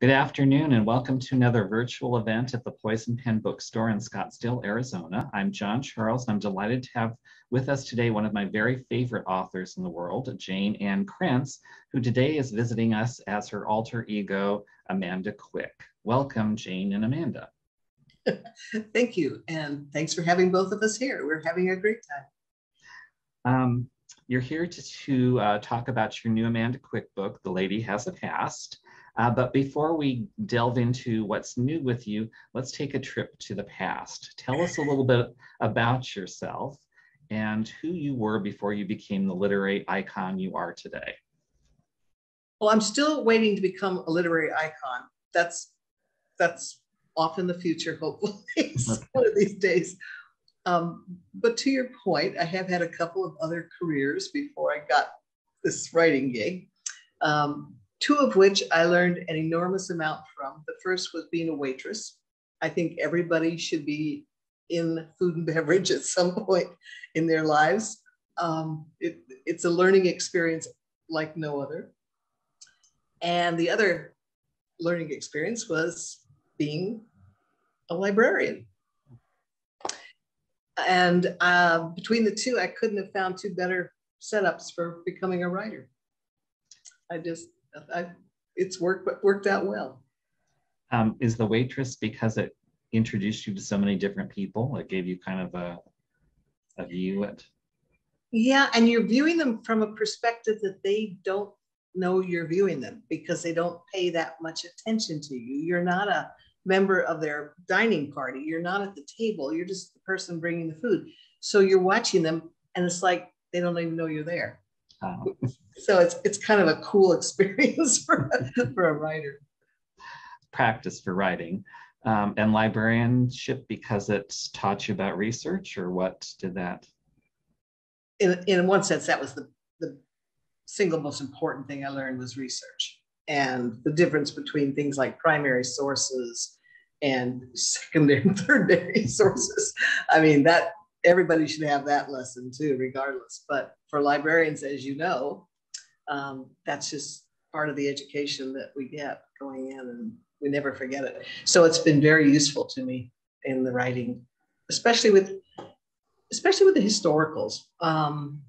Good afternoon and welcome to another virtual event at the Poisoned Pen Bookstore in Scottsdale, Arizona. I'm John Charles. And I'm delighted to have with us today one of my very favorite authors in the world, Jayne Ann Krentz, who today is visiting us as her alter ego, Amanda Quick. Welcome, Jayne and Amanda. Thank you. And thanks for having both of us here. We're having a great time. Um, you're here to, to uh, talk about your new Amanda Quick book, The Lady Has a Past. Uh, but before we delve into what's new with you, let's take a trip to the past. Tell us a little bit about yourself and who you were before you became the literary icon you are today. Well, I'm still waiting to become a literary icon. That's that's off in the future, hopefully, one of these days. Um, but to your point, I have had a couple of other careers before I got this writing gig. Um, two of which I learned an enormous amount from. The first was being a waitress. I think everybody should be in food and beverage at some point in their lives. Um, it, it's a learning experience like no other. And the other learning experience was being a librarian. And uh, between the two, I couldn't have found two better setups for becoming a writer. I just I, it's worked worked out well. Um, is the waitress because it introduced you to so many different people? It gave you kind of a a view at. Yeah, and you're viewing them from a perspective that they don't know you're viewing them because they don't pay that much attention to you. You're not a member of their dining party. You're not at the table. You're just the person bringing the food. So you're watching them, and it's like they don't even know you're there. Um, so it's it's kind of a cool experience for for a writer. Practice for writing. Um, and librarianship because it taught you about research or what did that in, in one sense that was the, the single most important thing i learned was research and the difference between things like primary sources and secondary and tertiary sources i mean that everybody should have that lesson too, regardless. But for librarians, as you know, um, that's just part of the education that we get going in, and we never forget it. So it's been very useful to me in the writing, especially with especially with the historicals. Um,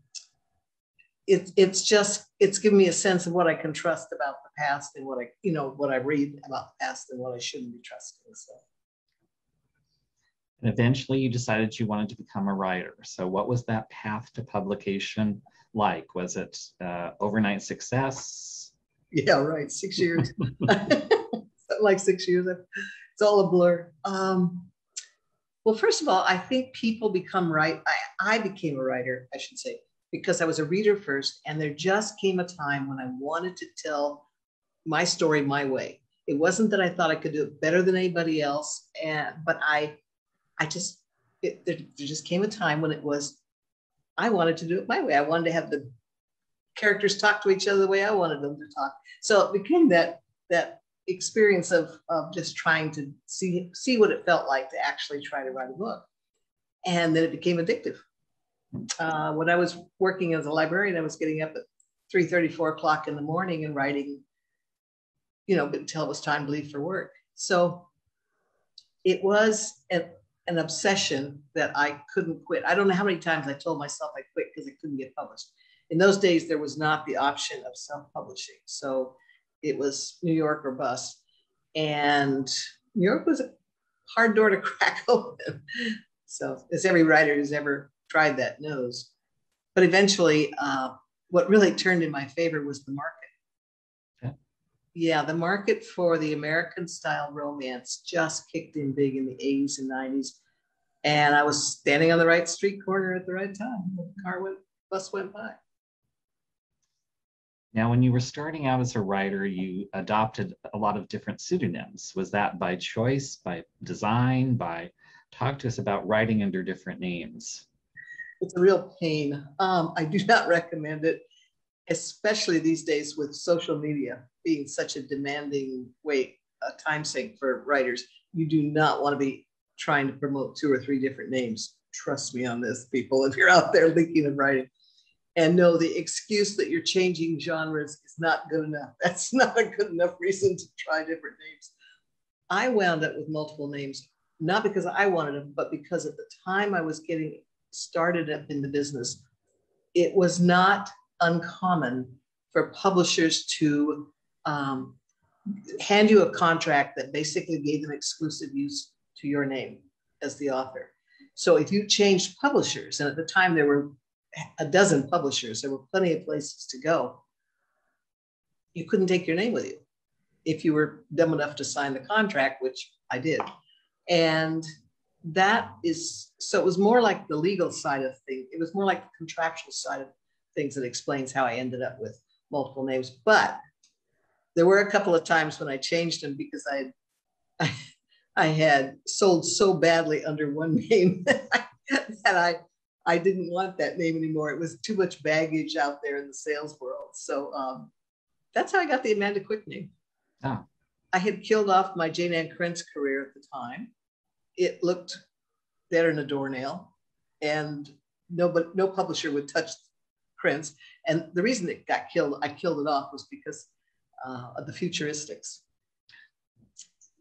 it's it's just it's given me a sense of what I can trust about the past and what I you know what I read about the past and what I shouldn't be trusting. So. And eventually you decided you wanted to become a writer. So what was that path to publication like? Was it uh, overnight success? Yeah, right. Six years. like six years. It's all a blur. Um, well, first of all, I think people become right. I, I became a writer, I should say, because I was a reader first. And there just came a time when I wanted to tell my story my way. It wasn't that I thought I could do it better than anybody else, and but I I just, it, there, there just came a time when it was, I wanted to do it my way. I wanted to have the characters talk to each other the way I wanted them to talk. So it became that, that experience of, of just trying to see, see what it felt like to actually try to write a book. And then it became addictive. Uh, when I was working as a librarian, I was getting up at 3 34 o'clock in the morning and writing, you know, until it was time to leave for work. So it was an, an obsession that I couldn't quit. I don't know how many times I told myself I quit because it couldn't get published. In those days, there was not the option of self-publishing. So it was New York or bust. And New York was a hard door to crack open. So as every writer who's ever tried that knows. But eventually, uh, what really turned in my favor was the market yeah, the market for the American style romance just kicked in big in the 80s and 90s. And I was standing on the right street corner at the right time. The car went, bus went by. Now, when you were starting out as a writer, you adopted a lot of different pseudonyms. Was that by choice, by design, by talk to us about writing under different names? It's a real pain. Um, I do not recommend it especially these days with social media being such a demanding way, a time sink for writers. You do not want to be trying to promote two or three different names. Trust me on this, people, if you're out there thinking and writing. And no, the excuse that you're changing genres is not good enough. That's not a good enough reason to try different names. I wound up with multiple names, not because I wanted them, but because at the time I was getting started up in the business, it was not uncommon for publishers to um, hand you a contract that basically gave them exclusive use to your name as the author. So if you changed publishers, and at the time there were a dozen publishers, there were plenty of places to go, you couldn't take your name with you if you were dumb enough to sign the contract, which I did. And that is so it was more like the legal side of things. It was more like the contractual side of things that explains how I ended up with multiple names. But there were a couple of times when I changed them because I, I, I had sold so badly under one name that I, I didn't want that name anymore. It was too much baggage out there in the sales world. So um, that's how I got the Amanda Quick name. Oh. I had killed off my Jayne Ann Krentz career at the time. It looked better than a doornail, and no, but no publisher would touch Krentz. And the reason it got killed, I killed it off, was because uh, of the futuristics.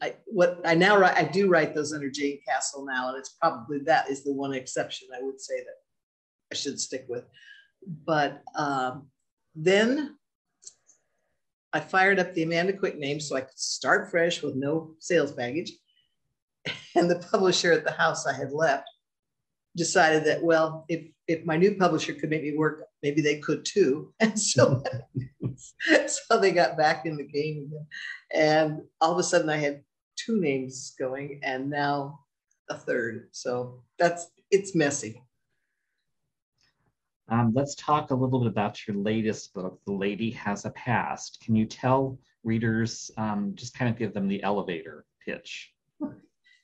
I, what I now write, I do write those under Jayne Castle now, and it's probably that is the one exception I would say that I should stick with. But um, then I fired up the Amanda Quick name so I could start fresh with no sales baggage. And the publisher at the house I had left decided that, well, if, if my new publisher could make me work, maybe they could too. And so, so they got back in the game again. And all of a sudden I had two names going and now a third. So that's, it's messy. Um, let's talk a little bit about your latest book, The Lady Has a Past. Can you tell readers, um, just kind of give them the elevator pitch?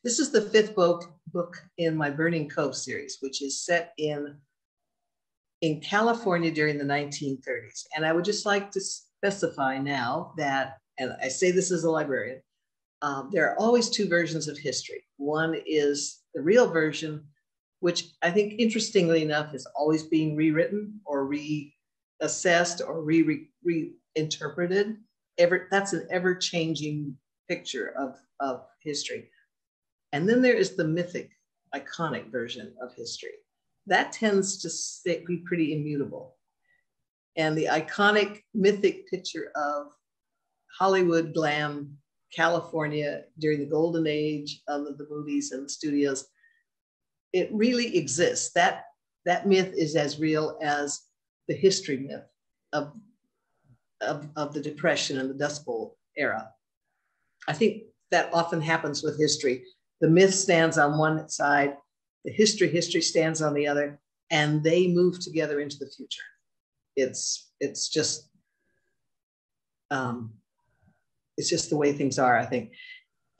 This is the fifth book, book in my Burning Cove series, which is set in, in California during the 1930s. And I would just like to specify now that, and I say this as a librarian, um, there are always two versions of history. One is the real version, which I think, interestingly enough, is always being rewritten or reassessed or re, reinterpreted. Ever, that's an ever changing picture of, of history. And then there is the mythic, iconic version of history. That tends to stay, be pretty immutable. And the iconic, mythic picture of Hollywood glam California during the golden age of the movies and the studios it really exists. That, that myth is as real as the history myth of, of, of the Depression and the Dust Bowl era. I think that often happens with history. The myth stands on one side, the history, history stands on the other, and they move together into the future. It's, it's just, um, it's just the way things are, I think.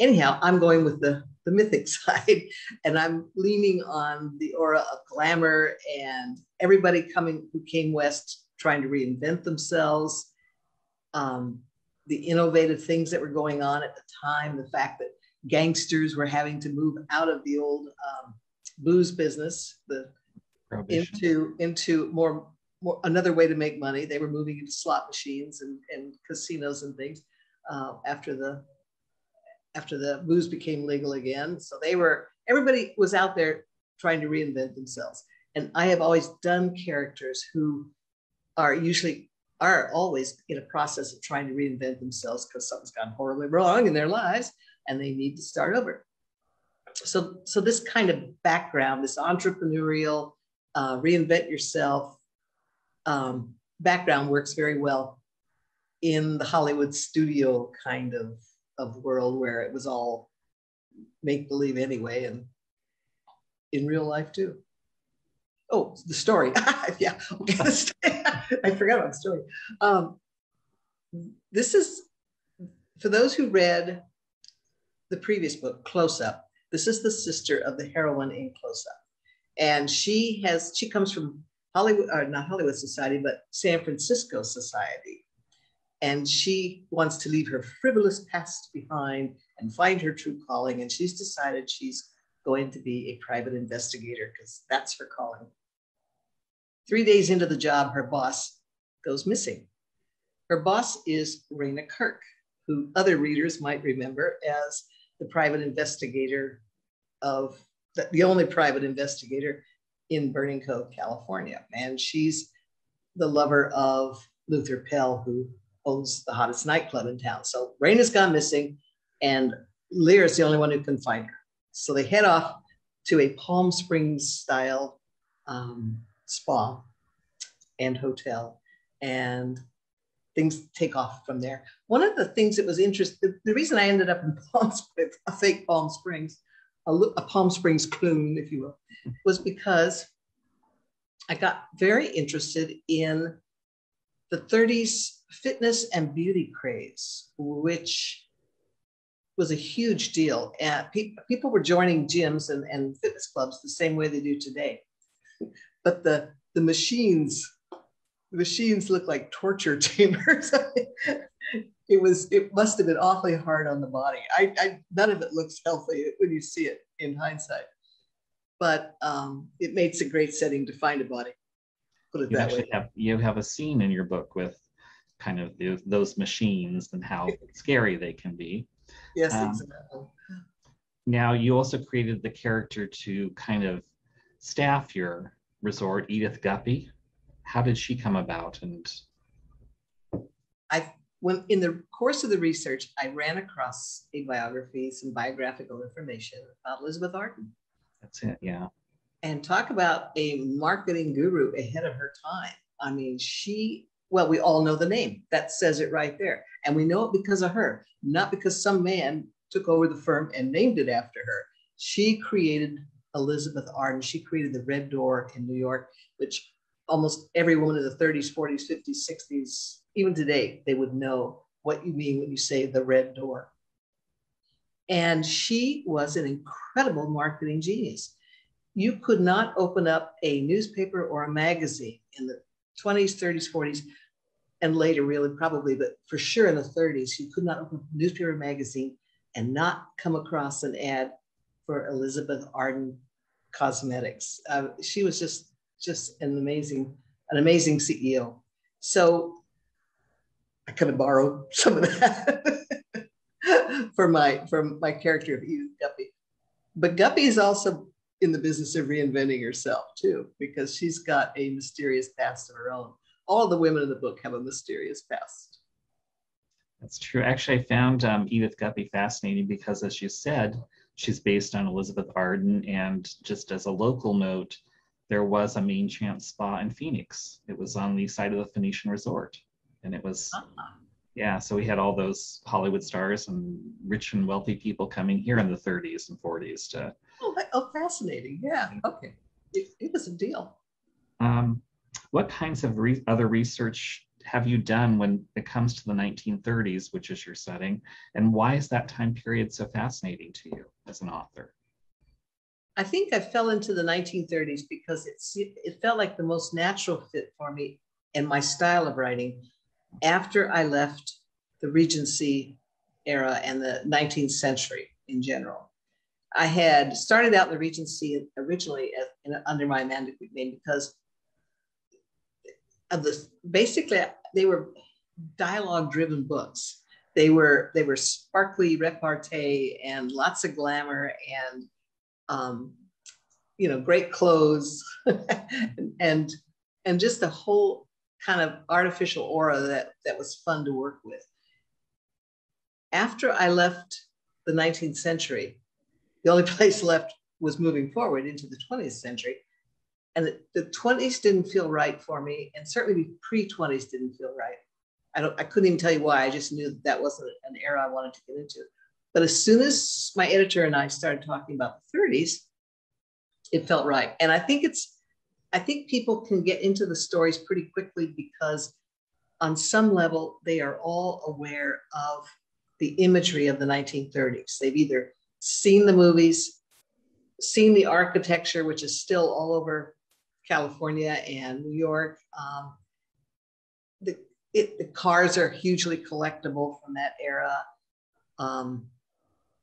Anyhow, I'm going with the the mythic side. And I'm leaning on the aura of glamour and everybody coming who came west trying to reinvent themselves, um, the innovative things that were going on at the time, the fact that gangsters were having to move out of the old um, booze business, the into into more more another way to make money. They were moving into slot machines and, and casinos and things uh, after the after the booze became legal again. So they were, everybody was out there trying to reinvent themselves. And I have always done characters who are usually, are always in a process of trying to reinvent themselves because something's gone horribly wrong in their lives and they need to start over. So, so this kind of background, this entrepreneurial, uh, reinvent yourself um, background works very well in the Hollywood studio kind of of world where it was all make believe anyway, and in real life too. Oh, the story. yeah, okay. I forgot about the story. Um, this is for those who read the previous book, Close Up. This is the sister of the heroine in Close Up, and she has she comes from Hollywood, or not Hollywood Society, but San Francisco Society, and she wants to leave her frivolous past behind and find her true calling. And she's decided she's going to be a private investigator because that's her calling. three days into the job, her boss goes missing. Her boss is Raina Kirk, who other readers might remember as the private investigator of the only private investigator in Burning Cove, California. And she's the lover of Luther Pell, who owns the hottest nightclub in town. So Raina's gone missing, and Lear is the only one who can find her. So they head off to a Palm Springs style um, spa and hotel, and things take off from there. One of the things that was interesting, the reason I ended up in Palm Springs, a fake Palm Springs, a, a Palm Springs clone, if you will, was because I got very interested in the 30s fitness and beauty craze, which was a huge deal. And pe- people were joining gyms and, and fitness clubs the same way they do today. But the, the machines, the machines look like torture chambers. it was, it must have been awfully hard on the body. I, I, none of it looks healthy when you see it in hindsight. But um, it makes a great setting to find a body. Put it you that way. Have, you have a scene in your book with kind of the, those machines and how scary they can be. Yes, um, exactly. Now, you also created the character to kind of staff your resort, Edith Guppy. How did she come about? And I, when in the course of the research, I ran across a biography, some biographical information about Elizabeth Arden. That's it, yeah. And talk about a marketing guru ahead of her time. I mean, she well, we all know the name. That says it right there. And we know it because of her, not because some man took over the firm and named it after her. She created Elizabeth Arden. She created the Red Door in New York, which almost every woman in the 30s, 40s, 50s, 60s, even today, they would know what you mean when you say the Red Door. And she was an incredible marketing genius. You could not open up a newspaper or a magazine in the 20s, 30s, 40s, and later, really, probably, but for sure in the 30s, you could not open a newspaper or magazine and not come across an ad for Elizabeth Arden Cosmetics. Uh, she was just just an amazing, an amazing CEO. So I kind of borrowed some of that for my for my character of Edith Guppy. But Guppy is also in the business of reinventing herself too, because she's got a mysterious past of her own. All the women in the book have a mysterious past. That's true. Actually, I found um, Edith Guppy fascinating because, as you said, she's based on Elizabeth Arden. And just as a local note, there was a Maine Chance spa in Phoenix. It was on the side of the Phoenician Resort. And it was, uh-huh. yeah, so we had all those Hollywood stars and rich and wealthy people coming here in the 30s and 40s to Oh, oh fascinating. Yeah. Okay. It, it was a deal. Um, what kinds of re- other research have you done when it comes to the 1930s, which is your setting? And why is that time period so fascinating to you as an author? I think I fell into the 1930s because it felt like the most natural fit for me and my style of writing after I left the Regency era and the 19th century in general. I had started out in the Regency originally as, under my Amanda name because of the basically they were dialogue driven books. They were they were sparkly repartee and lots of glamour and um, you know great clothes and and just the whole kind of artificial aura that that was fun to work with. After I left the 19th century, the only place left was moving forward into the 20th century. And the, the 20s didn't feel right for me, and certainly the pre 20s didn't feel right. I, don't, I couldn't even tell you why. I just knew that, that wasn't an era I wanted to get into. But as soon as my editor and I started talking about the 30s, it felt right. And I think it's, I think people can get into the stories pretty quickly because on some level, they are all aware of the imagery of the 1930s. They've either seen the movies, seen the architecture, which is still all over California and New York. Um, the, it, the cars are hugely collectible from that era. Um,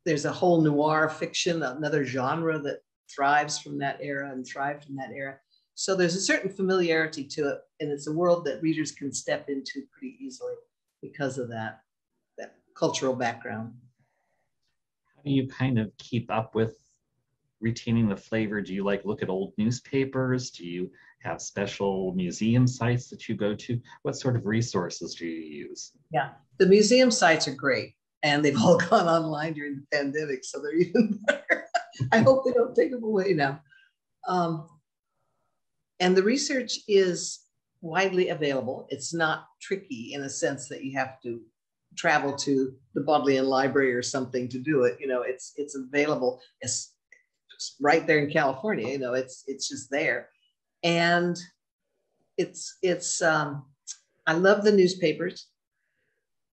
there's a whole noir fiction, another genre that thrives from that era and thrived from that era. So there's a certain familiarity to it, and it's a world that readers can step into pretty easily because of that, that cultural background. How do you kind of keep up with retaining the flavor? Do you like look at old newspapers? Do you have special museum sites that you go to? What sort of resources do you use? Yeah, the museum sites are great, and they've all gone online during the pandemic, so they're even better. I hope they don't take them away now. Um, and the research is widely available. It's not tricky in a sense that you have to travel to the Bodleian Library or something to do it. You know, it's it's available. It's right there in California. You know, it's it's just there, and it's it's. Um, I love the newspapers.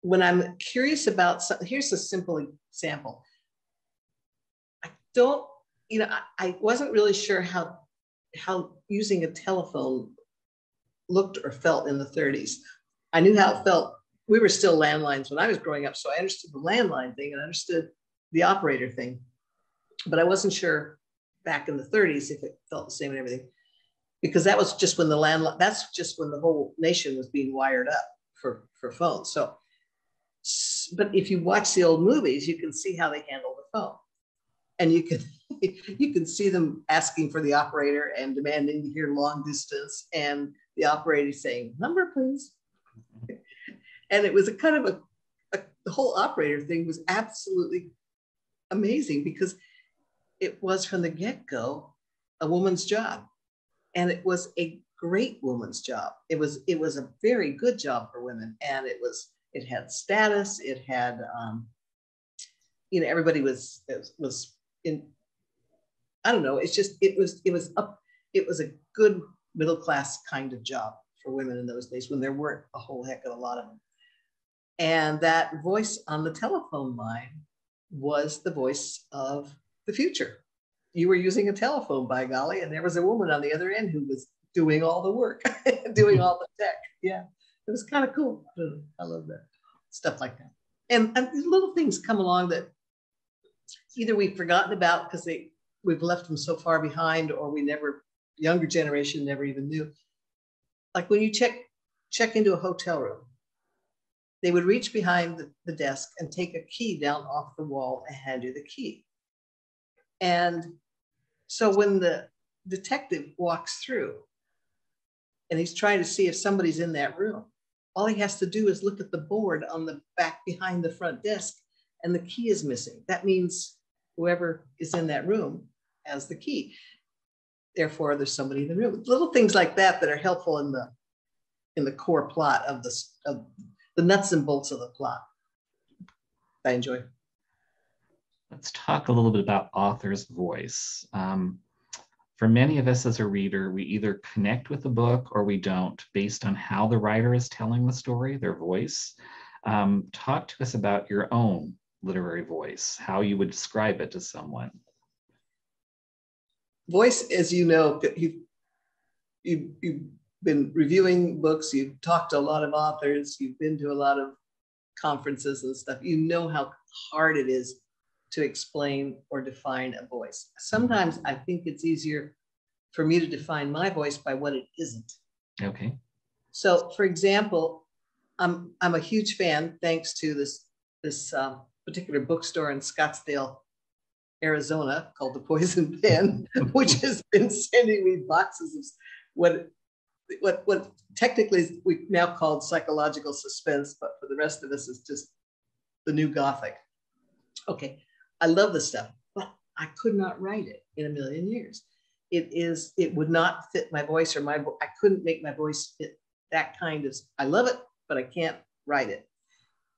When I'm curious about something, here's a simple example. I don't, you know, I, I wasn't really sure how how using a telephone looked or felt in the 30s. I knew how it felt. We were still landlines when I was growing up, so I understood the landline thing and understood the operator thing, but I wasn't sure back in the 30s if it felt the same and everything, because that was just when the landline. That's just when the whole nation was being wired up for for phones. So, but if you watch the old movies, you can see how they handle the phone, and you can you can see them asking for the operator and demanding to hear long distance and the operator saying number please. And it was a kind of a, a the whole operator thing was absolutely amazing because it was from the get-go a woman's job. And it was a great woman's job. It was it was a very good job for women. And it was it had status it had um, you know everybody was was in I don't know. It's just it was it was up. It was a good middle class kind of job for women in those days when there weren't a whole heck of a lot of them. And that voice on the telephone line was the voice of the future. You were using a telephone, by golly, and there was a woman on the other end who was doing all the work, doing all the tech. Yeah, it was kind of cool. I love that stuff like that. And, and little things come along that either we've forgotten about because they we've left them so far behind or we never younger generation never even knew like when you check check into a hotel room they would reach behind the, the desk and take a key down off the wall and hand you the key and so when the detective walks through and he's trying to see if somebody's in that room all he has to do is look at the board on the back behind the front desk and the key is missing that means whoever is in that room has the key. Therefore, there's somebody in the room. Little things like that that are helpful in the in the core plot of the of the nuts and bolts of the plot. I enjoy. Let's talk a little bit about author's voice. Um, for many of us as a reader, we either connect with the book or we don't, based on how the writer is telling the story, their voice. Um, talk to us about your own literary voice, how you would describe it to someone. Voice, as you know, you've, you've, you've been reviewing books, you've talked to a lot of authors, you've been to a lot of conferences and stuff. You know how hard it is to explain or define a voice. Sometimes I think it's easier for me to define my voice by what it isn't. Okay. So, for example, I'm I'm a huge fan, thanks to this this um, particular bookstore in Scottsdale, Arizona, called the Poison Pen, which has been sending me boxes of what what what technically we now called psychological suspense, but for the rest of us is just the new gothic. Okay, I love this stuff, but I could not write it in a million years. It is it would not fit my voice or my I couldn't make my voice fit that kind of. I love it, but I can't write it,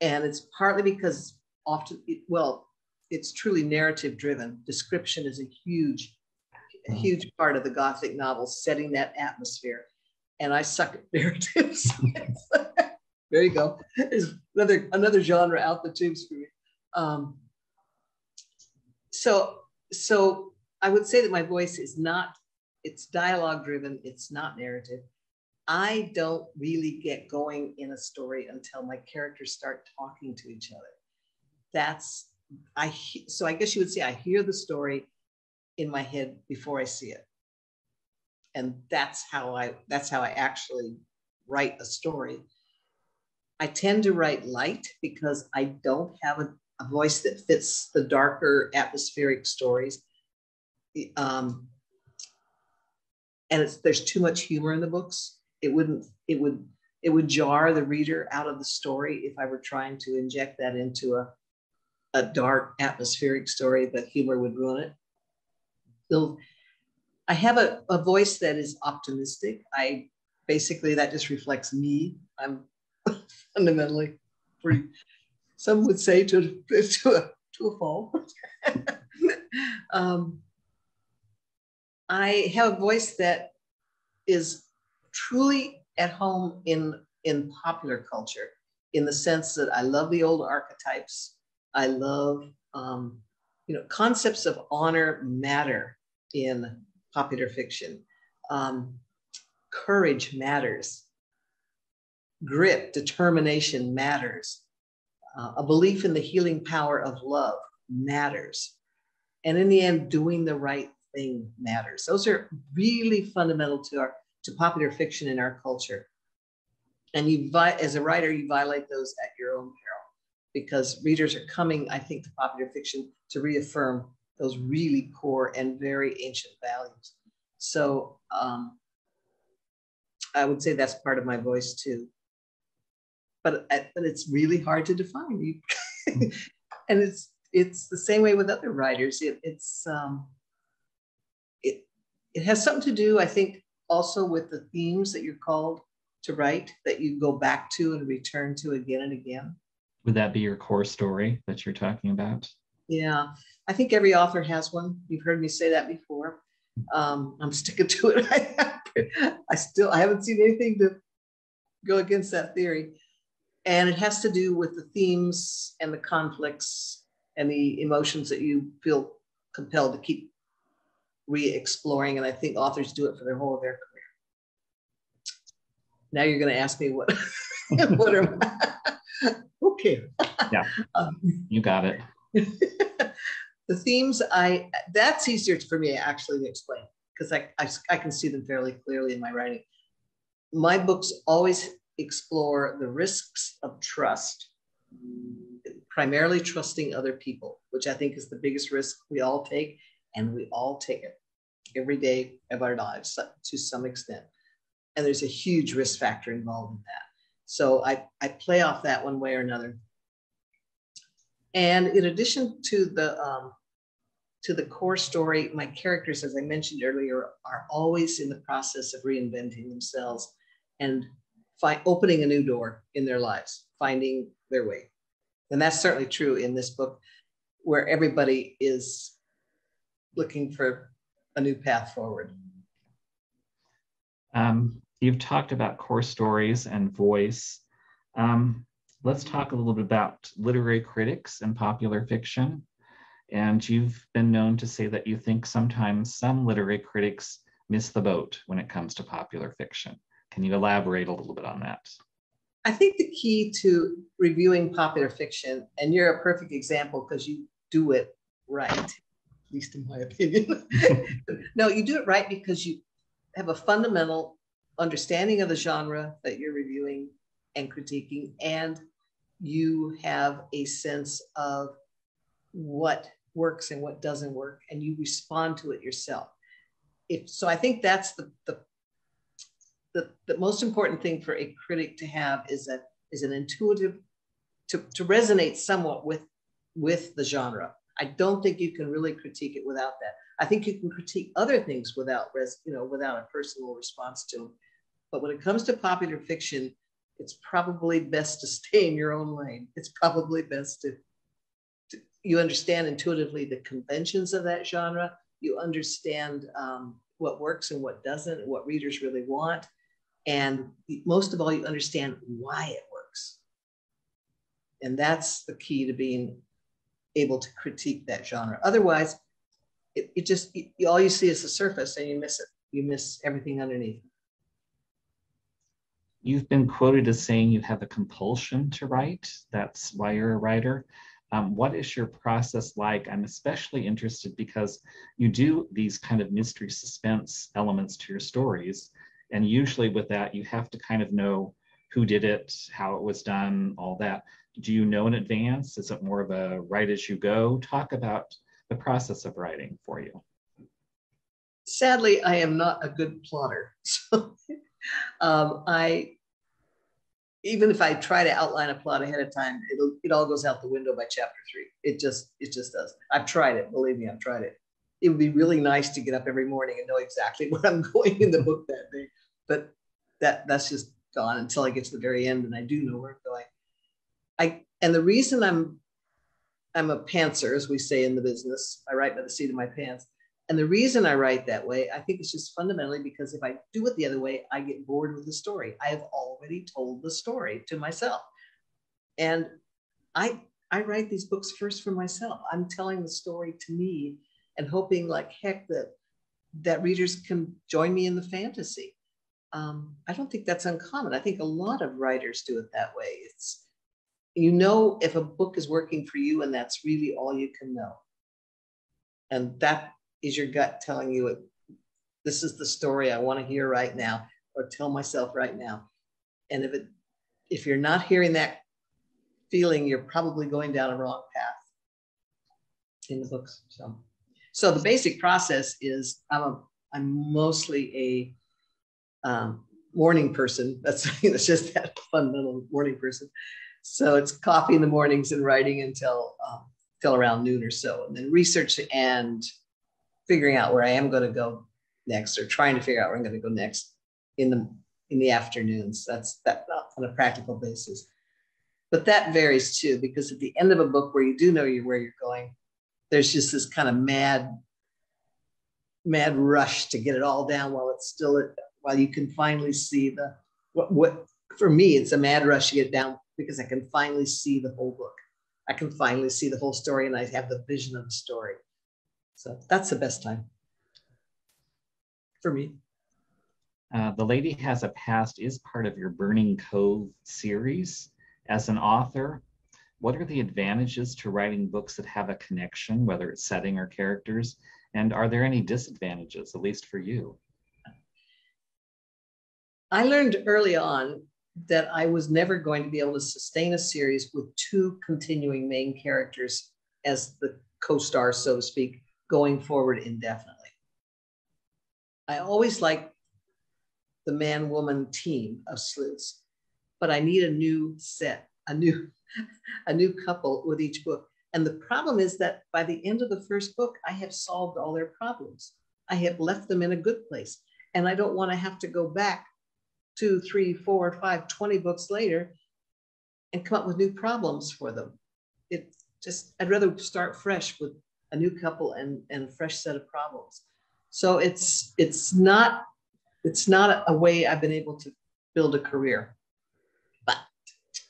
and it's partly because often, well, it's truly narrative driven. Description is a huge, a mm-hmm. huge part of the Gothic novel, setting that atmosphere. And I suck at narratives. there you go. There's another another genre out the tubes for me. Um, so so I would say that my voice is not. It's dialogue driven. It's not narrative. I don't really get going in a story until my characters start talking to each other that's I so I guess you would say I hear the story in my head before I see it. and that's how I that's how I actually write a story. I tend to write light because I don't have a, a voice that fits the darker atmospheric stories. Um, and it's, there's too much humor in the books. It wouldn't, it would, it would jar the reader out of the story if I were trying to inject that into a, a dark atmospheric story, but humor would ruin it. So I have a, a voice that is optimistic. I basically that just reflects me. I'm fundamentally pretty, some would say to, to a to a fault. um, I have a voice that is truly at home in, in popular culture in the sense that I love the old archetypes. I love, um, you know, concepts of honor matter in popular fiction. Um, courage matters. Grit, determination matters. Uh, a belief in the healing power of love matters. And in the end, doing the right thing matters. Those are really fundamental to our to popular fiction in our culture. And you, as a writer, you violate those at your own peril because readers are coming, I think, to popular fiction to reaffirm those really core and very ancient values. So um, I would say that's part of my voice too. But, uh, but it's really hard to define. and it's it's the same way with other writers. It, it's um, it it has something to do, I think, also with the themes that you're called to write that you go back to and return to again and again. Would that be your core story that you're talking about? Yeah, I think every author has one. You've heard me say that before. Um, I'm sticking to it. I still I haven't seen anything to go against that theory, and it has to do with the themes and the conflicts and the emotions that you feel compelled to keep re-exploring. And I think authors do it for their whole of their career. Now you're going to ask me what what are okay. Yeah, um, you got it. the themes I that's easier for me actually to explain because I, I, I can see them fairly clearly in my writing. My books always explore the risks of trust, primarily trusting other people, which I think is the biggest risk we all take, and we all take it every day of our lives to some extent. And there's a huge risk factor involved in that. So I, I play off that one way or another. And in addition to the um, to the core story, my characters, as I mentioned earlier, are always in the process of reinventing themselves and opening a new door in their lives, finding their way. And that's certainly true in this book, where everybody is looking for a new path forward. Um, you've talked about core stories and voice. Um, let's talk a little bit about literary critics and popular fiction. And you've been known to say that you think sometimes some literary critics miss the boat when it comes to popular fiction. Can you elaborate a little bit on that? I think the key to reviewing popular fiction, and you're a perfect example because you do it right, at least in my opinion. no, you do it right because you have a fundamental understanding of the genre that you're reviewing and critiquing, and you have a sense of what works and what doesn't work, and you respond to it yourself. If, so I think that's the, the, the, the most important thing for a critic to have is a is an intuitive to, to resonate somewhat with with the genre. I don't think you can really critique it without that. I think you can critique other things without res, you know without a personal response to them. But when it comes to popular fiction, it's probably best to stay in your own lane. It's probably best to you understand intuitively the conventions of that genre. You understand um, what works and what doesn't, what readers really want. And most of all, you understand why it works. And that's the key to being able to critique that genre. Otherwise, it, it just, it, all you see is the surface and you miss it. You miss everything underneath. You've been quoted as saying you have a compulsion to write. That's why you're a writer. Um, what is your process like? I'm especially interested because you do these kind of mystery suspense elements to your stories. And usually with that, you have to kind of know who did it, how it was done, all that. Do you know in advance? Is it more of a write as you go? Talk about the process of writing for you. Sadly, I am not a good plotter. So um, I even if I try to outline a plot ahead of time, it all goes out the window by chapter three. It just it just does. I've tried it. Believe me, I've tried it. It would be really nice to get up every morning and know exactly where I'm going in the book that day, but that that's just gone until I get to the very end, and I do know where I'm going. I and the reason I'm I'm a pantser, as we say in the business. I write by the seat of my pants. And the reason I write that way, I think it's just fundamentally because if I do it the other way, I get bored with the story. I have already told the story to myself. And I I write these books first for myself. I'm telling the story to me and hoping like heck that that readers can join me in the fantasy. Um, I don't think that's uncommon. I think a lot of writers do it that way. It's you know if a book is working for you and that's really all you can know. And that is your gut telling you it, this is the story I want to hear right now or tell myself right now. And if it if you're not hearing that feeling, you're probably going down a wrong path in the books. So so the basic process is I'm a I'm mostly a um, morning person. That's that's just that fundamental morning person. So it's coffee in the mornings and writing until um, till around noon or so, and then research and figuring out where I am going to go next or trying to figure out where I'm going to go next in the in the afternoons. That's that on a practical basis. But that varies too, because at the end of a book where you do know you where you're going, there's just this kind of mad, mad rush to get it all down while it's still while you can finally see the what what for me it's a mad rush to get down because I can finally see the whole book. I can finally see the whole story and I have the vision of the story. So that's the best time for me. Uh, the Lady Has a Past is part of your Burning Cove series. As an author, what are the advantages to writing books that have a connection, whether it's setting or characters? And are there any disadvantages, at least for you? I learned early on that I was never going to be able to sustain a series with two continuing main characters as the co stars, so to speak, going forward indefinitely. I always like the man woman team of sleuths, but I need a new set, a new, a new couple with each book. And the problem is that by the end of the first book, I have solved all their problems. I have left them in a good place. And I don't want to have to go back two, three, four, five, 20 books later and come up with new problems for them. It just, I'd rather start fresh with a new couple and, and a fresh set of problems. So it's it's not it's not a way I've been able to build a career. But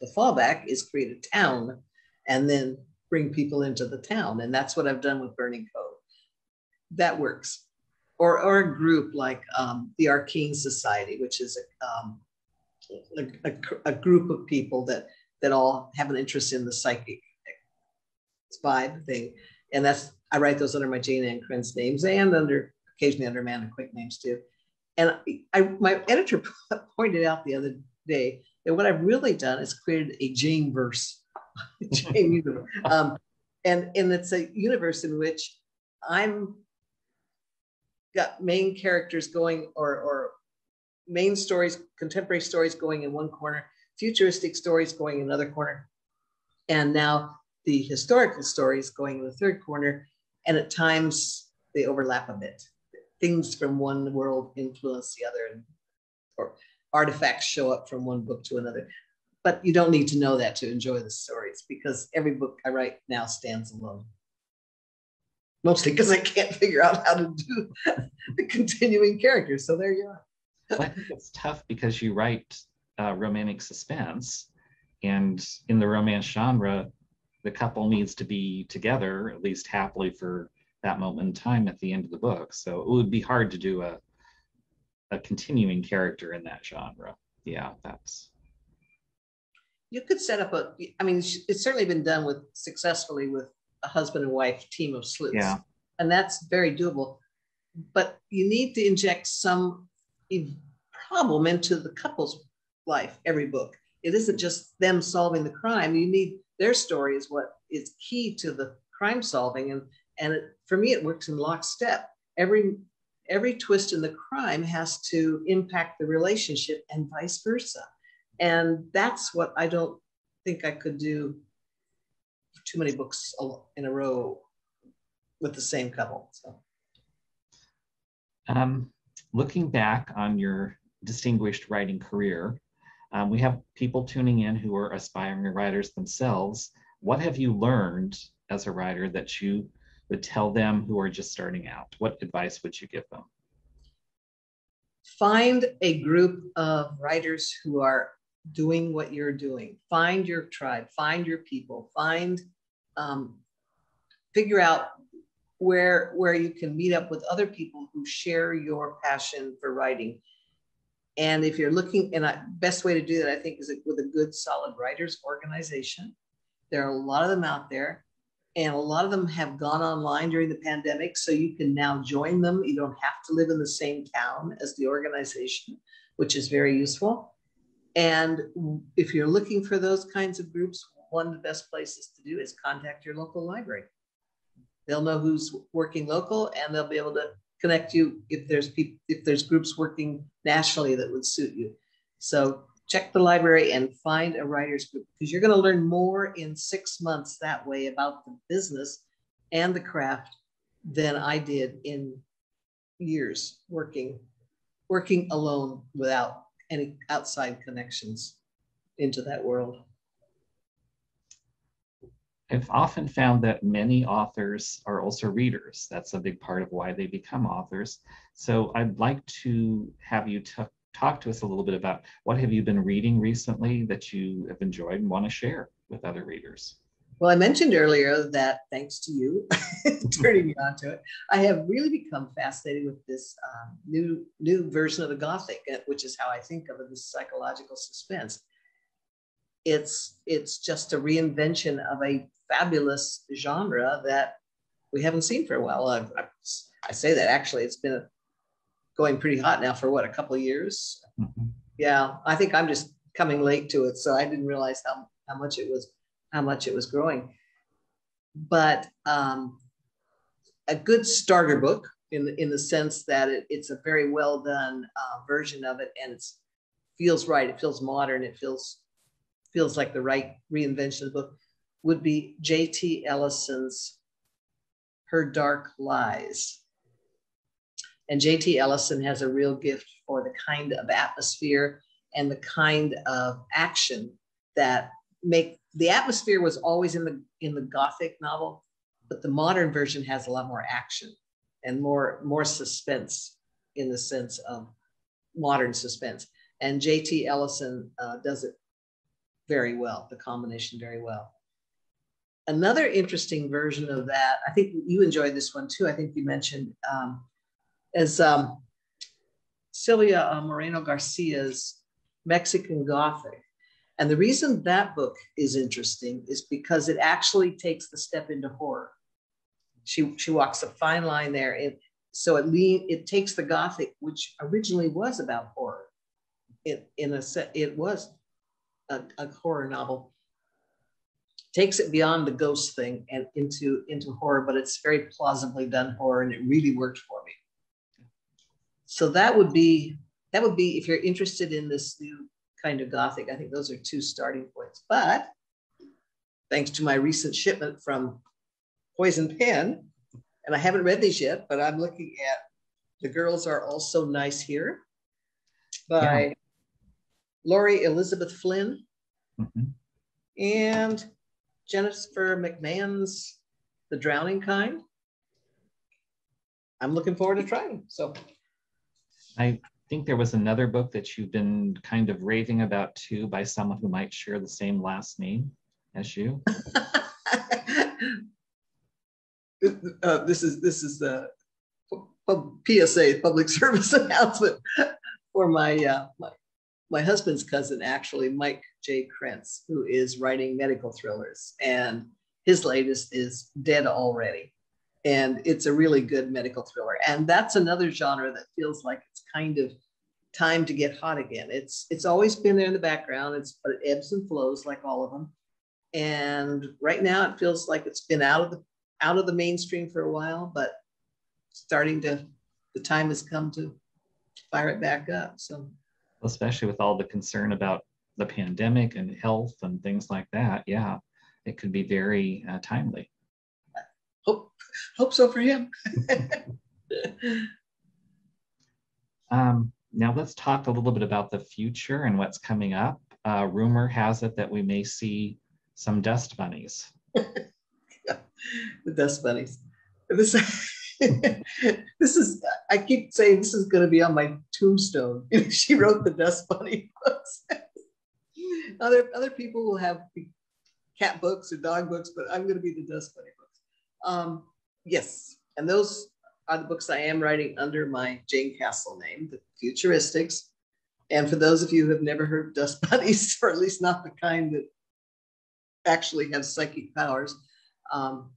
the fallback is create a town and then bring people into the town. And that's what I've done with Burning Cove. That works. Or, or a group like um, the Arcane Society, which is a, um, a, a, a, group of people that, that all have an interest in the psychic vibe thing and that's I write those under my Jayne Ann Krentz names and under occasionally under Amanda Quick names too. And I, my editor pointed out the other day that what I've really done is created a Jayne verse, Jayne universe. Um, and and it's a universe in which I'm got main characters going or or main stories, contemporary stories going in one corner, futuristic stories going in another corner, and now the historical stories going in the third corner, and at times they overlap a bit. Things from one world influence the other, and, or artifacts show up from one book to another. But you don't need to know that to enjoy the stories because every book I write now stands alone. Mostly because I can't figure out how to do the continuing characters. So there you are. well, I think it's tough because you write uh, romantic suspense, and in the romance genre, the couple needs to be together at least happily for that moment in time at the end of the book. So it would be hard to do a a continuing character in that genre. Yeah, that's you could set up a. I mean, it's certainly been done with successfully with a husband and wife team of sleuths, Yeah. and that's very doable. But you need to inject some problem into the couple's life every book. It isn't just them solving the crime. You need their story is what is key to the crime solving, and and it, for me, it works in lockstep. Every every twist in the crime has to impact the relationship and vice versa. And that's what I don't think I could do too many books in a row with the same couple. So. Um, looking back on your distinguished writing career, um, we have people tuning in who are aspiring writers themselves. What have you learned as a writer that you would tell them who are just starting out? What advice would you give them? Find a group of writers who are doing what you're doing. Find your tribe, find your people, find, um, figure out where where you can meet up with other people who share your passion for writing. And if you're looking, and the best way to do that, I think, is with a good, solid writers organization. There are a lot of them out there and a lot of them have gone online during the pandemic so you can now join them you don't have to live in the same town as the organization which is very useful and if you're looking for those kinds of groups one of the best places to do is contact your local library they'll know who's working local and they'll be able to connect you if there's people if there's groups working nationally that would suit you so check the library and find a writer's group because you're going to learn more in six months that way about the business and the craft than I did in years working working alone without any outside connections into that world. I've often found that many authors are also readers. That's a big part of why they become authors. So I'd like to have you talk to us a little bit about what have you been reading recently that you have enjoyed and want to share with other readers. Well, I mentioned earlier that thanks to you turning me on to it, I have really become fascinated with this um, new new version of the Gothic, uh, which is how I think of it, this psychological suspense. It's it's just a reinvention of a fabulous genre that we haven't seen for a while. I, I, I say that actually, it's been going pretty hot now for what a couple of years. Mm-hmm. Yeah, I think I'm just coming late to it, so I didn't realize how how much it was how much it was growing. But um, a good starter book in the, in the sense that it, it's a very well done uh, version of it, and it feels right. It feels modern. It feels feels like the right reinvention of the book. Would be J.T. Ellison's Her Dark Lies. And JT Ellison has a real gift for the kind of atmosphere and the kind of action that make the atmosphere was always in the in the gothic novel, but the modern version has a lot more action and more more suspense in the sense of modern suspense. And JT Ellison uh, does it very well, the combination very well. Another interesting version of that, I think you enjoyed this one too. I think you mentioned um, as um, Silvia uh, Moreno Garcia's Mexican Gothic. And the reason that book is interesting is because it actually takes the step into horror. She, she walks a fine line there. It, so it, lean, it takes the Gothic, which originally was about horror. It, in a it was a, a horror novel, takes it beyond the ghost thing and into, into horror, but it's very plausibly done horror and it really worked for me. So that would be that would be if you're interested in this new kind of gothic i think those are two starting points. But thanks to my recent shipment from Poisoned Pen and i haven't read these yet but i'm looking at the girls are all so nice here by yeah. Laurie elizabeth flynn mm-hmm. and jennifer mcmahon's the drowning kind i'm looking forward to trying so I think there was another book that you've been kind of raving about too by someone who might share the same last name as you. uh, this is this is the PSA public service announcement for my uh, my my husband's cousin, actually, Mike J. Krentz, who is writing medical thrillers. And his latest is Dead Already. And it's a really good medical thriller. And that's another genre that feels like it's kind of time to get hot again. It's it's always been there in the background. It's but it ebbs and flows like all of them. And right now it feels like it's been out of the out of the mainstream for a while, but starting to the time has come to fire it back up. So especially with all the concern about the pandemic and health and things like that, yeah, it could be very uh, timely. Hope hope so for him. um, now let's talk a little bit about the future and what's coming up. Uh, rumor has it that we may see some dust bunnies. the dust bunnies. This, this is, I keep saying this is going to be on my tombstone. she wrote the dust bunny books. other, other people will have cat books or dog books, but I'm going to be the dust bunny books. Um, yes, and those are the books I am writing under my Jayne Castle name, the Futuristics. And for those of you who have never heard of dust bunnies, or at least not the kind that actually have psychic powers, um,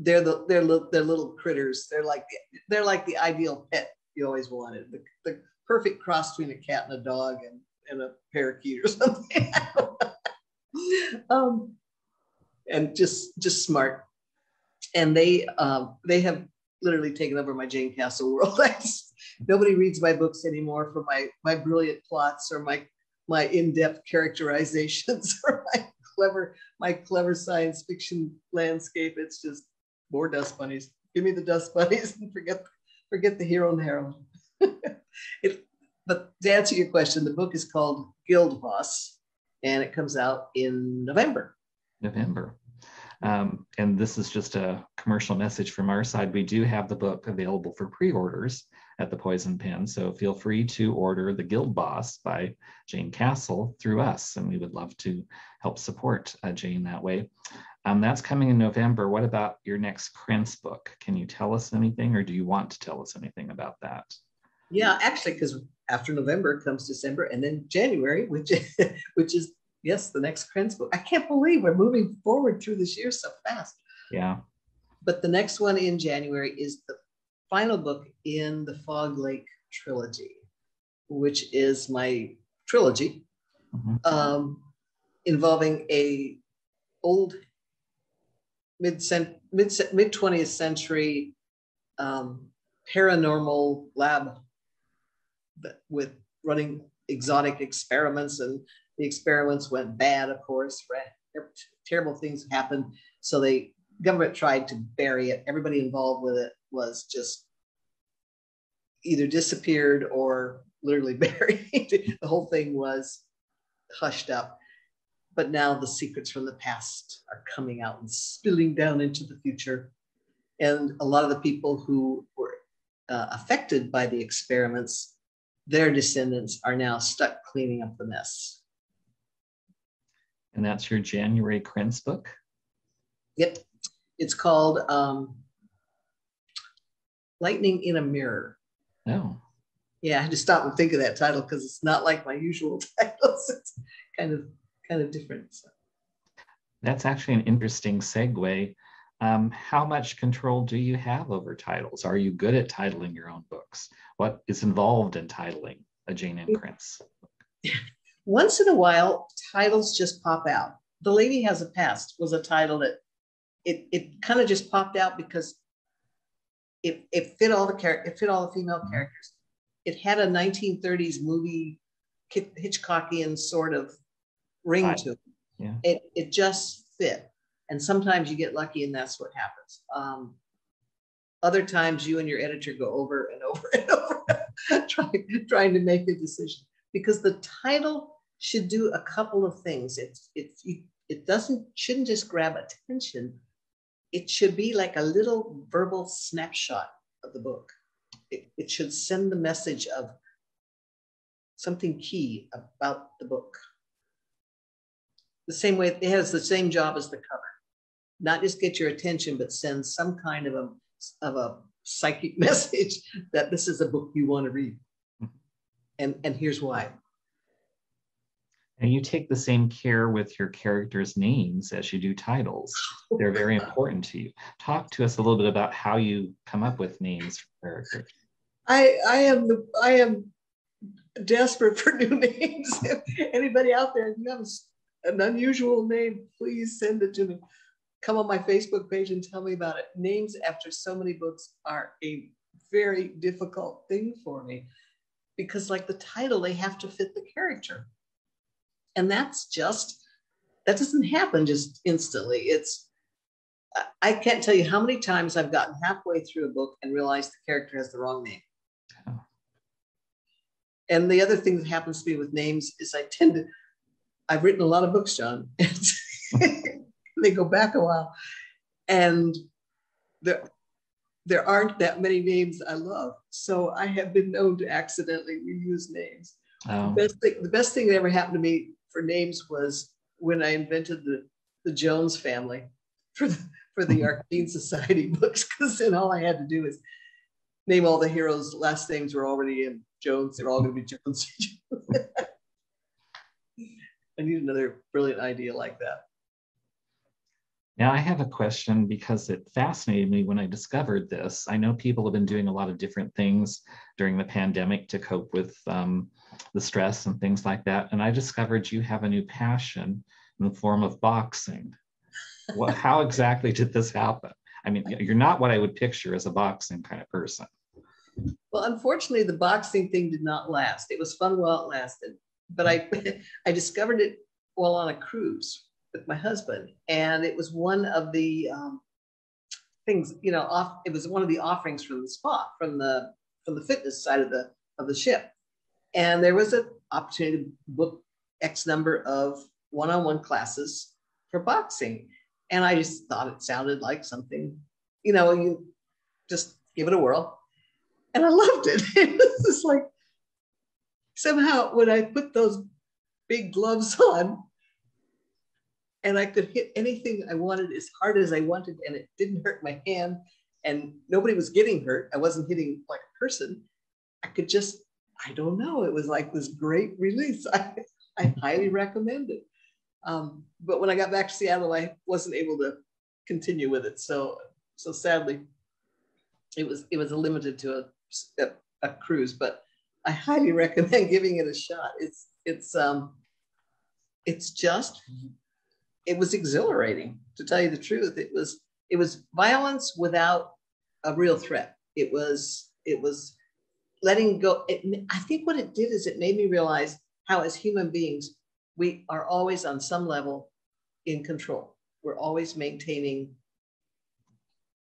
they're the they're they're little critters. They're like they're like the ideal pet you always wanted. The, the perfect cross between a cat and a dog and, and a parakeet or something. um, and just just smart. And they um, they have literally taken over my Jayne Castle world. Nobody reads my books anymore for my my brilliant plots or my my in-depth characterizations or my clever my clever science fiction landscape. It's just more dust bunnies. Give me the dust bunnies and forget forget the hero and heroine. it, but to answer your question, the book is called Guild Boss, and it comes out in November. November. Um, and this is just a commercial message from our side. We do have the book available for pre-orders at the Poisoned Pen, so feel free to order The Guild Boss by Jayne Castle through us, and we would love to help support uh, Jayne that way. Um, that's coming in November. What about your next Krentz book? Can you tell us anything, or do you want to tell us anything about that? Yeah, actually, because after November comes December, and then January, which which is yes, the next Krentz book. I can't believe we're moving forward through this year so fast. Yeah. But the next one in January is the final book in the Fog Lake trilogy, which is my trilogy mm-hmm. um, involving a old mid mid mid 20th century um, paranormal lab with running exotic experiments and the experiments went bad of course terrible things happened so the government tried to bury it everybody involved with it was just either disappeared or literally buried the whole thing was hushed up but now the secrets from the past are coming out and spilling down into the future. And a lot of the people who were uh, affected by the experiments, their descendants are now stuck cleaning up the mess. And that's your January Krentz book? Yep. It's called um, Lightning in a Mirror. Oh. Yeah, I had to stop and think of that title because it's not like my usual titles. It's kind of kind of different. So. That's actually an interesting segue. Um, how much control do you have over titles? Are you good at titling your own books? What is involved in titling a Jayne Ann Krentz? Once in a while, titles just pop out. The Lady Has a Past was a title that it, it kind of just popped out because it, it fit all the char- it fit all the female characters. It had a 1930s movie Hitchcockian sort of ring right. to it. Yeah. it. It just fit. And sometimes you get lucky and that's what happens. Um, other times you and your editor go over and over and over trying, trying to make a decision because the title should do a couple of things. It's, it's, it doesn't, shouldn't just grab attention. It should be like a little verbal snapshot of the book. It, it should send the message of something key about the book. The same way it has the same job as the cover. Not just get your attention but send some kind of a of a psychic message that this is a book you want to read. And and here's why And you take the same care with your characters' names as you do titles. They're very important to you. Talk to us a little bit about how you come up with names for characters. I I am the I am desperate for new names. Anybody out there, if you have an unusual name, please send it to me. Come on my Facebook page and tell me about it. Names after so many books are a very difficult thing for me because, like the title, they have to fit the character. And that's just, that doesn't happen just instantly. It's, I can't tell you how many times I've gotten halfway through a book and realized the character has the wrong name. Oh. And the other thing that happens to me with names is I tend to, I've written a lot of books, John, and they go back a while. And there, there aren't that many names I love. So I have been known to accidentally reuse names. Oh. The, best thing, the best thing that ever happened to me for names was when I invented the, the Jones family for the, for the Arcane Society books, because then all I had to do is name all the heroes' last names were already in Jones. They're all going to be Jones. I need another brilliant idea like that. Now, I have a question because it fascinated me when I discovered this. I know people have been doing a lot of different things during the pandemic to cope with um, the stress and things like that. And I discovered you have a new passion in the form of boxing. What, how exactly did this happen? I mean, you're not what I would picture as a boxing kind of person. Well, unfortunately, the boxing thing did not last. It was fun while it lasted, but I, I discovered it while on a cruise with my husband, and it was one of the um, things. You know, off. It was one of the offerings from the spa, from the from the fitness side of the of the ship, and there was an opportunity to book X number of one-on-one classes for boxing, and I just thought it sounded like something. You know, you just give it a whirl and I loved it. it was just like somehow when I put those big gloves on and I could hit anything I wanted as hard as I wanted, and it didn't hurt my hand, and nobody was getting hurt. I wasn't hitting like a person. I could just, I don't know, it was like this great release. I, I highly recommend it. Um, but when I got back to Seattle, I wasn't able to continue with it. So, so sadly, it was it was limited to a a, a cruise, but I highly recommend giving it a shot. It's it's um it's just it was exhilarating to tell you the truth. It was it was violence without a real threat. It was it was letting go. It, I think what it did is it made me realize how as human beings we are always on some level in control. We're always maintaining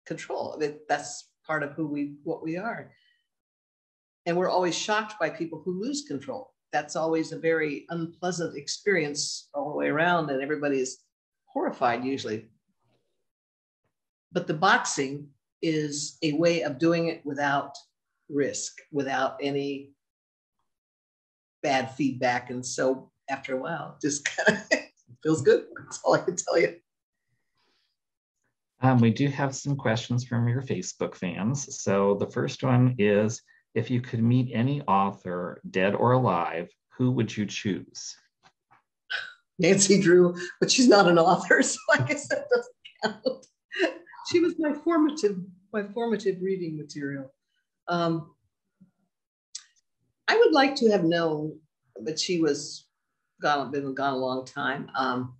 control. That's part of who we what we are and we're always shocked by people who lose control. That's always a very unpleasant experience all the way around, and everybody is horrified usually. But the boxing is a way of doing it without risk, without any bad feedback. And so after a while, just kind of feels good. That's all I can tell you. Um, we do have some questions from your Facebook fans. So the first one is if you could meet any author, dead or alive, who would you choose? Nancy Drew, but she's not an author, so I guess that doesn't count. She was my formative, my formative reading material. Um, I would like to have known, but she was gone, been gone a long time. Um,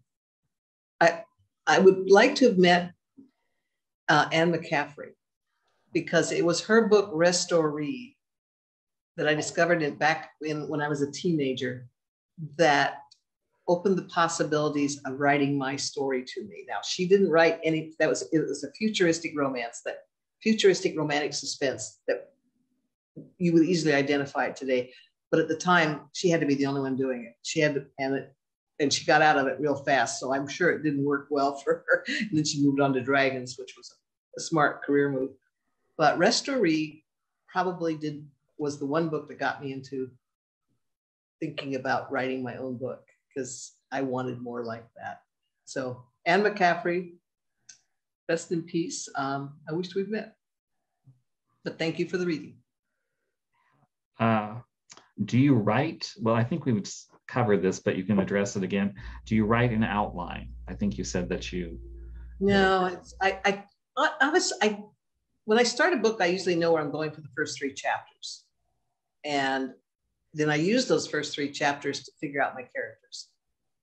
I, I would like to have met uh, Anne McCaffrey because it was her book Restoree that I discovered it back in when I was a teenager that opened the possibilities of writing my story to me. Now she didn't write any that was it was a futuristic romance that futuristic romantic suspense that you would easily identify it today. But at the time, she had to be the only one doing it. She had to, and it, and she got out of it real fast. So I'm sure it didn't work well for her. And then she moved on to Dragons, which was a, a smart career move. But Restoree probably did was the one book that got me into thinking about writing my own book because I wanted more like that. So Anne McCaffrey, rest in peace. Um, I wish we'd met. But thank you for the reading. Uh, do you write? Well, I think we've covered this, but you can address it again. Do you write an outline? I think you said that you. No, it's, I, I, I was, I, when I start a book, I usually know where I'm going for the first three chapters. And then I use those first three chapters to figure out my characters.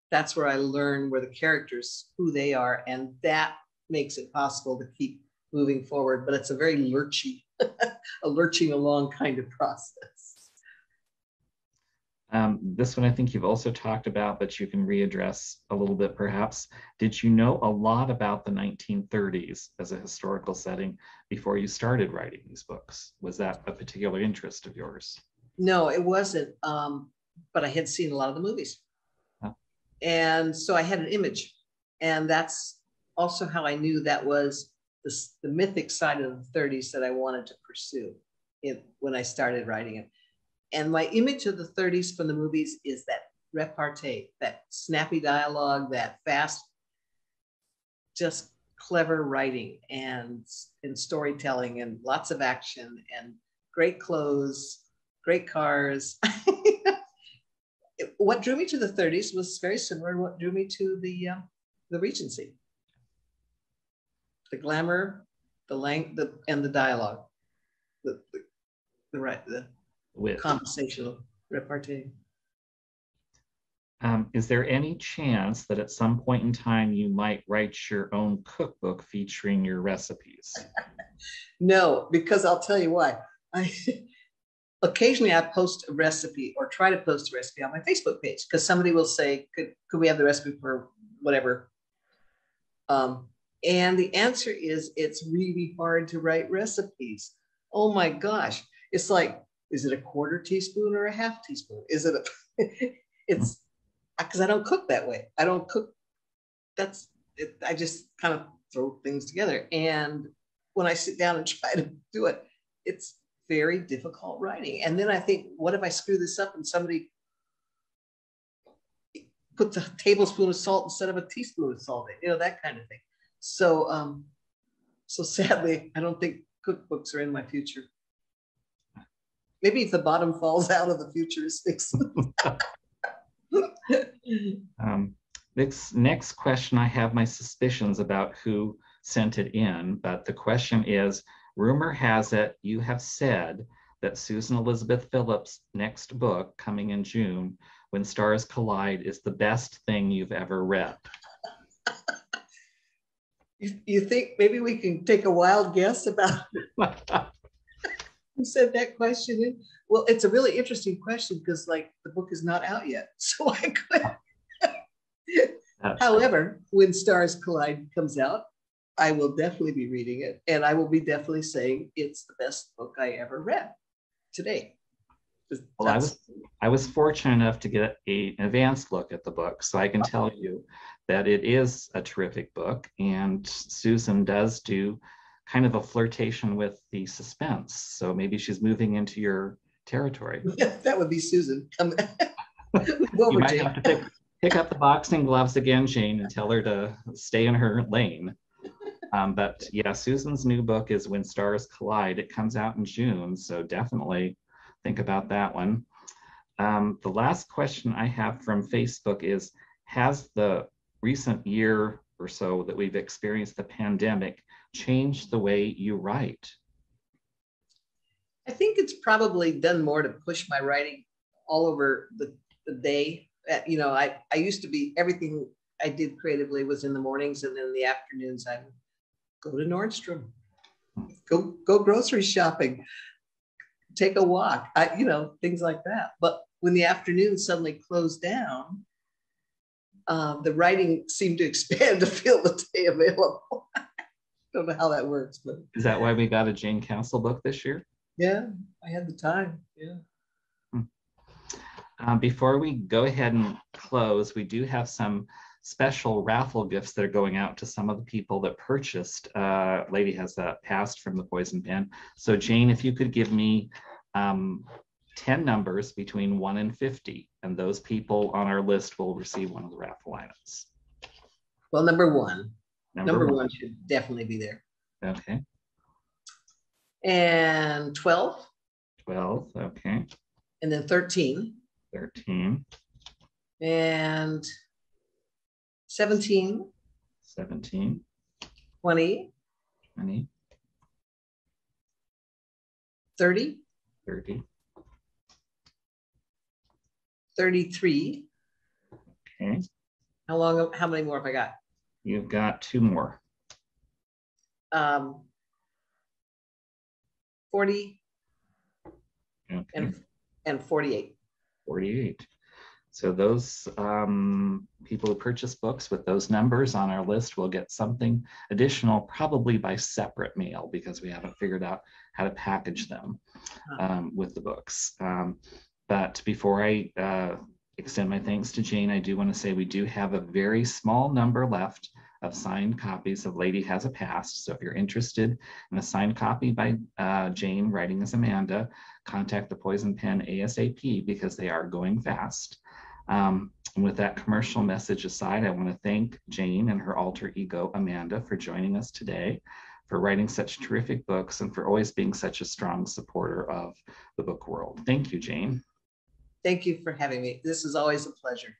That's where I learn where the characters, who they are, and that makes it possible to keep moving forward. But it's a very lurchy, a lurching along kind of process. Um, this one I think you've also talked about, but you can readdress a little bit perhaps. Did you know a lot about the 1930s as a historical setting before you started writing these books? Was that a particular interest of yours? No, it wasn't. Um, but I had seen a lot of the movies. Huh. And so I had an image. And that's also how I knew that was the, the mythic side of the 30s that I wanted to pursue it, when I started writing it. And my image of the 30s from the movies is that repartee, that snappy dialogue, that fast, just clever writing and, and storytelling and lots of action and great clothes great cars. what drew me to the 30s was very similar to what drew me to the uh, the Regency. The glamour, the length, the and the dialogue, the the, the right the With. conversational repartee. Um, is there any chance that at some point in time you might write your own cookbook featuring your recipes? no, because I'll tell you why. I occasionally I post a recipe or try to post a recipe on my Facebook page because somebody will say, could, could we have the recipe for whatever? Um, and the answer is it's really hard to write recipes. Oh my gosh. It's like, is it a quarter teaspoon or a half teaspoon? Is it a, it's because I don't cook that way. I don't cook. That's, it, I just kind of throw things together. And when I sit down and try to do it, it's very difficult writing. And then I think, what if I screw this up and somebody puts a tablespoon of salt instead of a teaspoon of salt, you know, that kind of thing. So, um, so sadly, I don't think cookbooks are in my future. Maybe if the bottom falls out of the futuristics. um, next, next question, I have my suspicions about who sent it in, but the question is, Rumor has it you have said that Susan Elizabeth Phillips' next book, coming in June, When Stars Collide, is the best thing you've ever read. You, you think maybe we can take a wild guess about who said that question in? Well, it's a really interesting question because, like, the book is not out yet, so I could. However, when Stars Collide comes out, I will definitely be reading it. And I will be definitely saying it's the best book I ever read today. Well, I was I was fortunate enough to get a, an advanced look at the book, so I can uh-huh. tell you that it is a terrific book. And Susan does do kind of a flirtation with the suspense. So maybe she's moving into your territory. Yeah, that would be Susan. Come you might have to pick, pick up the boxing gloves again, Jayne, and tell her to stay in her lane. Um, but yeah, Susan's new book is When Stars Collide. It comes out in June, so definitely think about that one. Um, the last question I have from Facebook is, has the recent year or so that we've experienced the pandemic changed the way you write? I think it's probably done more to push my writing all over the, the day. Uh, you know, I, I used to be everything I did creatively was in the mornings and then in the afternoons I would go to Nordstrom, go go grocery shopping, take a walk, I, you know, things like that. But when the afternoon suddenly closed down, um, the writing seemed to expand to fill the day available. Don't know how that works, but is that why we got a Jayne Castle book this year? Yeah, I had the time. Yeah. Hmm. Uh, before we go ahead and close, we do have some special raffle gifts that are going out to some of the people that purchased. Uh, lady has a Past from the Poisoned Pen. So Jayne, if you could give me um, 10 numbers between 1 and 50, and those people on our list will receive one of the raffle items. Well, number one. Number, number one. one should definitely be there. Okay. And 12. 12, okay. And then 13. 13. and 17, 17, 20, 20, 30, 30. 33. Okay. How long, how many more have I got? You've got two more. Um, 40 Okay. and, and 48. 48. So those um, people who purchase books with those numbers on our list will get something additional, probably by separate mail, because we haven't figured out how to package them um, with the books. Um, but before I uh, extend my thanks to Jayne, I do want to say we do have a very small number left of signed copies of Lady Has a Past. So if you're interested in a signed copy by uh, Jayne writing as Amanda, contact the Poisoned Pen ASAP because they are going fast. Um, and with that commercial message aside, I want to thank Jayne and her alter ego, Amanda, for joining us today, for writing such terrific books, and for always being such a strong supporter of the book world. Thank you, Jayne. Thank you for having me. This is always a pleasure.